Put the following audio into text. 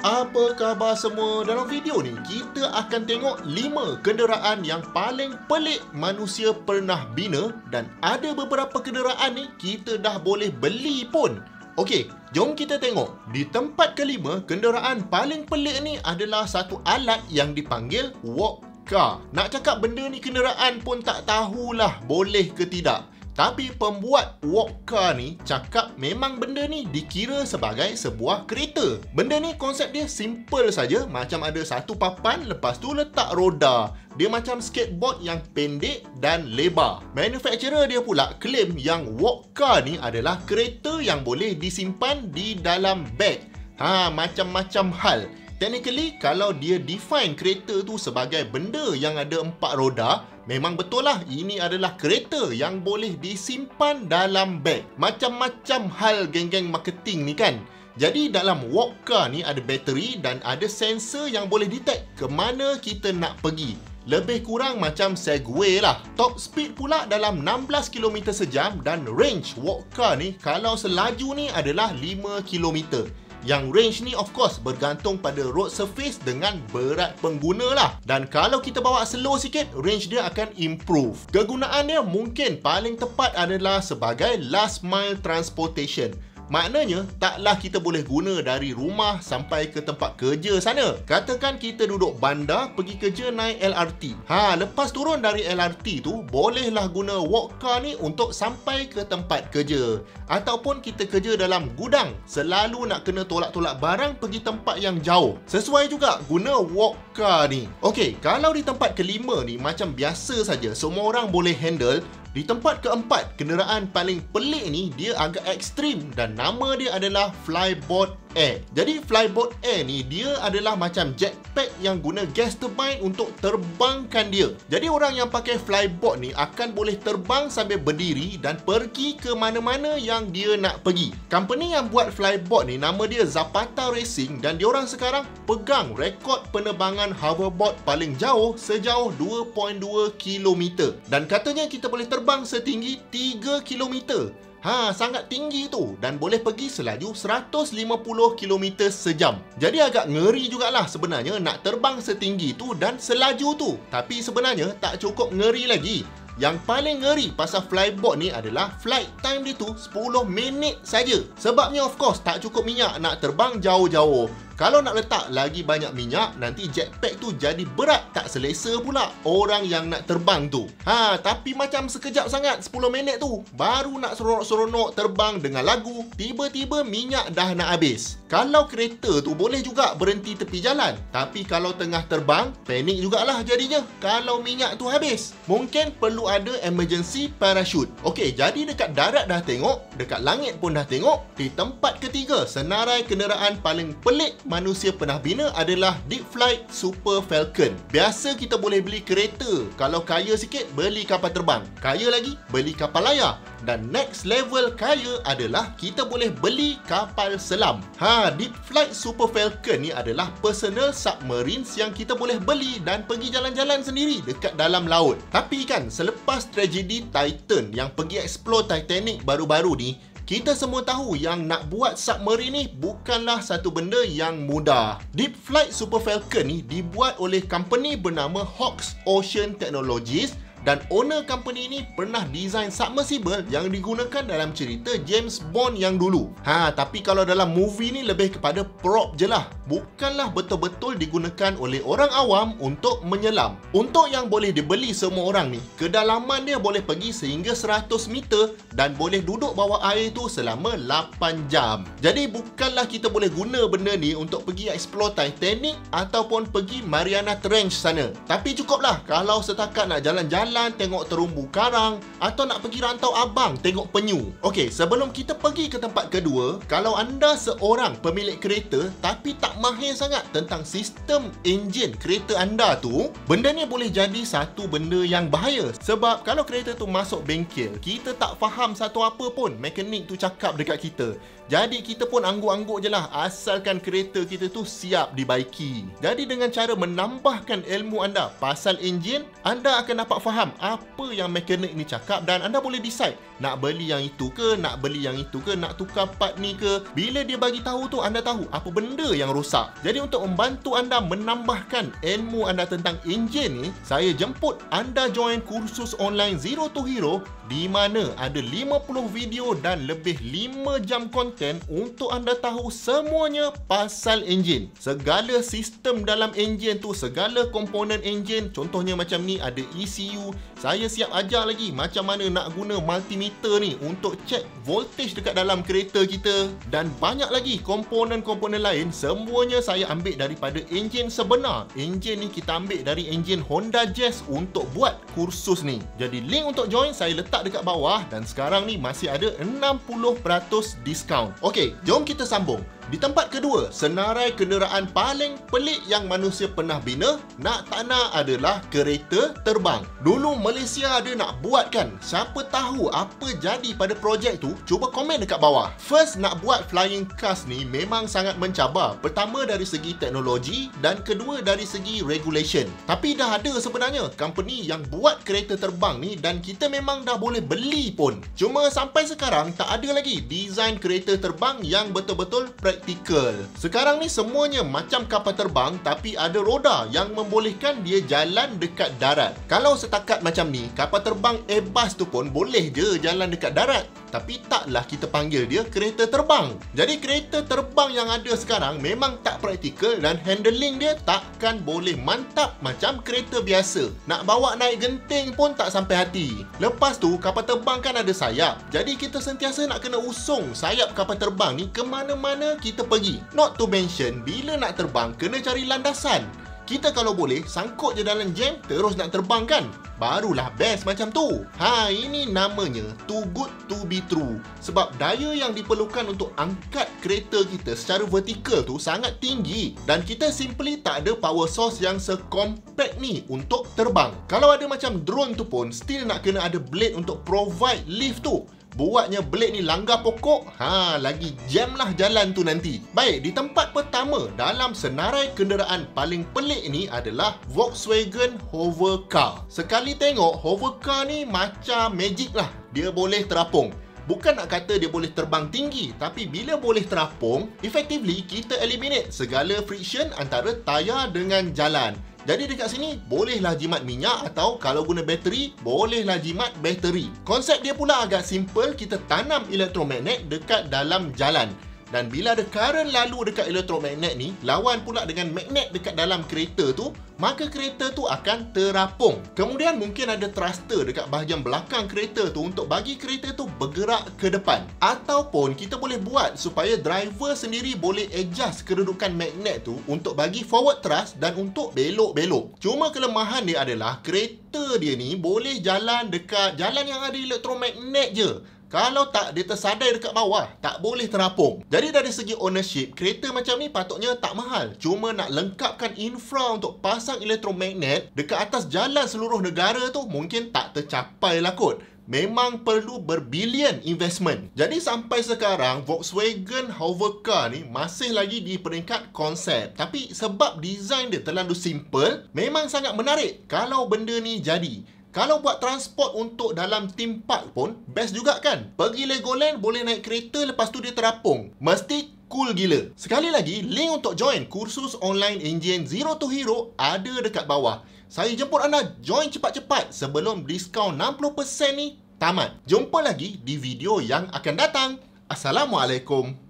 Apa khabar semua? Dalam video ni, kita akan tengok 5 kenderaan yang paling pelik manusia pernah bina dan ada beberapa kenderaan ni kita dah boleh beli pun. Okey, jom kita tengok. Di tempat kelima, kenderaan paling pelik ni adalah satu alat yang dipanggil walk car. Nak cakap benda ni kenderaan pun tak tahulah boleh ke tidak. Tapi pembuat walk car ni cakap memang benda ni dikira sebagai sebuah kereta. Benda ni konsep dia simple saja, macam ada satu papan lepas tu letak roda. Dia macam skateboard yang pendek dan lebar. Manufacturer dia pula claim yang walk car ni adalah kereta yang boleh disimpan di dalam beg. Ha, macam-macam hal. Technically, kalau dia define kereta tu sebagai benda yang ada empat roda, memang betul lah ini adalah kereta yang boleh disimpan dalam beg. Macam-macam hal geng-geng marketing ni kan. Jadi dalam walk car ni ada bateri dan ada sensor yang boleh detect ke mana kita nak pergi. Lebih kurang macam Segway lah. Top speed pula dalam 16 km sejam dan range walk car ni kalau selaju ni adalah 5 km. Yang range ni of course bergantung pada road surface dengan berat pengguna lah. Dan kalau kita bawa slow sikit, range dia akan improve. Kegunaan dia mungkin paling tepat adalah sebagai last mile transportation. Maknanya, taklah kita boleh guna dari rumah sampai ke tempat kerja sana. Katakan kita duduk bandar, pergi kerja naik LRT. Ha, lepas turun dari LRT tu, bolehlah guna walk car ni untuk sampai ke tempat kerja. Ataupun kita kerja dalam gudang, selalu nak kena tolak-tolak barang pergi tempat yang jauh. Sesuai juga guna walk car ni. Okey, kalau di tempat kelima ni macam biasa saja, semua orang boleh handle, di tempat keempat, kenderaan paling pelik ni dia agak ekstrim dan nama dia adalah Flyboard Air. Jadi Flyboard Air ni dia adalah macam jetpack yang guna gas turbine untuk terbangkan dia. Jadi orang yang pakai flyboard ni akan boleh terbang sambil berdiri dan pergi ke mana-mana yang dia nak pergi. Company yang buat flyboard ni nama dia Zapata Racing dan diorang sekarang pegang rekod penerbangan hoverboard paling jauh sejauh 2.2 km. Dan katanya kita boleh terbang setinggi 3 km. Ha, sangat tinggi tu dan boleh pergi selaju 150 km sejam. Jadi agak ngeri jugalah sebenarnya nak terbang setinggi tu dan selaju tu. Tapi sebenarnya tak cukup ngeri lagi. Yang paling ngeri pasal flyboard ni adalah flight time dia tu 10 minit saja. Sebabnya of course tak cukup minyak nak terbang jauh-jauh. Kalau nak letak lagi banyak minyak, nanti jetpack tu jadi berat tak selesa pula orang yang nak terbang tu. Ha, tapi macam sekejap sangat 10 minit tu. Baru nak seronok-seronok terbang dengan lagu, tiba-tiba minyak dah nak habis. Kalau kereta tu boleh juga berhenti tepi jalan. Tapi kalau tengah terbang, panik jugalah jadinya kalau minyak tu habis. Mungkin perlu ada emergency parachute. Okey, jadi dekat darat dah tengok, dekat langit pun dah tengok. Di tempat ketiga, senarai kenderaan paling pelik manusia pernah bina adalah Deep Flight Super Falcon. Biasa kita boleh beli kereta. Kalau kaya sikit, beli kapal terbang. Kaya lagi, beli kapal layar. Dan next level kaya adalah kita boleh beli kapal selam. Ha, Deep Flight Super Falcon ni adalah personal submarines yang kita boleh beli dan pergi jalan-jalan sendiri dekat dalam laut. Tapi kan, selepas tragedi Titan yang pergi explore Titanic baru-baru ni, kita semua tahu yang nak buat submarine ni bukanlah satu benda yang mudah. Deep Flight Super Falcon ni dibuat oleh company bernama Hawks Ocean Technologies dan owner company ni pernah design submersible yang digunakan dalam cerita James Bond yang dulu. Ha, tapi kalau dalam movie ni lebih kepada prop je lah. Bukanlah betul-betul digunakan oleh orang awam untuk menyelam. Untuk yang boleh dibeli semua orang ni, kedalaman dia boleh pergi sehingga 100 meter dan boleh duduk bawah air tu selama 8 jam. Jadi bukanlah kita boleh guna benda ni untuk pergi explore Titanic ataupun pergi Mariana Trench sana. Tapi cukuplah kalau setakat nak jalan-jalan jalan tengok terumbu karang atau nak pergi rantau abang tengok penyu. Okey, sebelum kita pergi ke tempat kedua, kalau anda seorang pemilik kereta tapi tak mahir sangat tentang sistem enjin kereta anda tu, benda ni boleh jadi satu benda yang bahaya. Sebab kalau kereta tu masuk bengkel, kita tak faham satu apa pun mekanik tu cakap dekat kita. Jadi kita pun angguk-angguk je lah asalkan kereta kita tu siap dibaiki. Jadi dengan cara menambahkan ilmu anda pasal enjin, anda akan dapat faham faham apa yang mekanik ni cakap dan anda boleh decide nak beli yang itu ke, nak beli yang itu ke, nak tukar part ni ke. Bila dia bagi tahu tu anda tahu apa benda yang rosak. Jadi untuk membantu anda menambahkan ilmu anda tentang enjin ni, saya jemput anda join kursus online Zero to Hero di mana ada 50 video dan lebih 5 jam konten untuk anda tahu semuanya pasal enjin. Segala sistem dalam enjin tu, segala komponen enjin, contohnya macam ni ada ECU. Saya siap ajar lagi macam mana nak guna multimeter ni untuk check voltage dekat dalam kereta kita dan banyak lagi komponen-komponen lain semuanya saya ambil daripada enjin sebenar. Enjin ni kita ambil dari enjin Honda Jazz untuk buat kursus ni. Jadi link untuk join saya letak dekat bawah dan sekarang ni masih ada 60% diskaun. Okey, jom kita sambung. Di tempat kedua, senarai kenderaan paling pelik yang manusia pernah bina, nak tak nak adalah kereta terbang. Dulu Malaysia ada nak buat kan? Siapa tahu apa jadi pada projek tu? Cuba komen dekat bawah. First, nak buat flying cars ni memang sangat mencabar. Pertama dari segi teknologi dan kedua dari segi regulation. Tapi dah ada sebenarnya company yang buat kereta terbang ni dan kita memang dah boleh beli pun. Cuma sampai sekarang tak ada lagi design kereta terbang yang betul-betul praktikal. Sekarang ni semuanya macam kapal terbang tapi ada roda yang membolehkan dia jalan dekat darat. Kalau setakat macam ni, kapal terbang Airbus tu pun boleh je jalan dekat darat. Tapi taklah kita panggil dia kereta terbang. Jadi kereta terbang yang ada sekarang memang tak praktikal dan handling dia takkan boleh mantap macam kereta biasa. Nak bawa naik genting pun tak sampai hati. Lepas tu kapal terbang kan ada sayap. Jadi kita sentiasa nak kena usung sayap kapal terbang ni ke mana-mana kita kita pergi. Not to mention, bila nak terbang, kena cari landasan. Kita kalau boleh, sangkut je dalam jam, terus nak terbang kan? Barulah best macam tu. Ha, ini namanya too good to be true. Sebab daya yang diperlukan untuk angkat kereta kita secara vertikal tu sangat tinggi. Dan kita simply tak ada power source yang secompact ni untuk terbang. Kalau ada macam drone tu pun, still nak kena ada blade untuk provide lift tu buatnya blade ni langgar pokok, ha lagi jam lah jalan tu nanti. Baik, di tempat pertama dalam senarai kenderaan paling pelik ni adalah Volkswagen Hovercar. Sekali tengok Hovercar ni macam magic lah. Dia boleh terapung. Bukan nak kata dia boleh terbang tinggi, tapi bila boleh terapung, effectively kita eliminate segala friction antara tayar dengan jalan. Jadi dekat sini bolehlah jimat minyak atau kalau guna bateri bolehlah jimat bateri. Konsep dia pula agak simple, kita tanam elektromagnet dekat dalam jalan. Dan bila ada current lalu dekat elektromagnet ni, lawan pula dengan magnet dekat dalam kereta tu, maka kereta tu akan terapung. Kemudian mungkin ada thruster dekat bahagian belakang kereta tu untuk bagi kereta tu bergerak ke depan. Ataupun kita boleh buat supaya driver sendiri boleh adjust kedudukan magnet tu untuk bagi forward thrust dan untuk belok-belok. Cuma kelemahan dia adalah kereta dia ni boleh jalan dekat jalan yang ada elektromagnet je. Kalau tak, dia tersadai dekat bawah. Tak boleh terapung. Jadi dari segi ownership, kereta macam ni patutnya tak mahal. Cuma nak lengkapkan infra untuk pasang elektromagnet dekat atas jalan seluruh negara tu mungkin tak tercapai lah kot. Memang perlu berbilion investment. Jadi sampai sekarang, Volkswagen Hovercar ni masih lagi di peringkat konsep. Tapi sebab design dia terlalu simple, memang sangat menarik kalau benda ni jadi. Kalau buat transport untuk dalam theme park pun, best juga kan? Pergi Legoland boleh naik kereta lepas tu dia terapung. Mesti cool gila. Sekali lagi, link untuk join kursus online engine Zero to Hero ada dekat bawah. Saya jemput anda join cepat-cepat sebelum diskaun 60% ni tamat. Jumpa lagi di video yang akan datang. Assalamualaikum.